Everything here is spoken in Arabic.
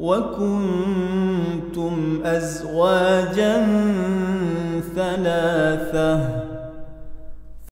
وكنتم أزواجا ثلاثة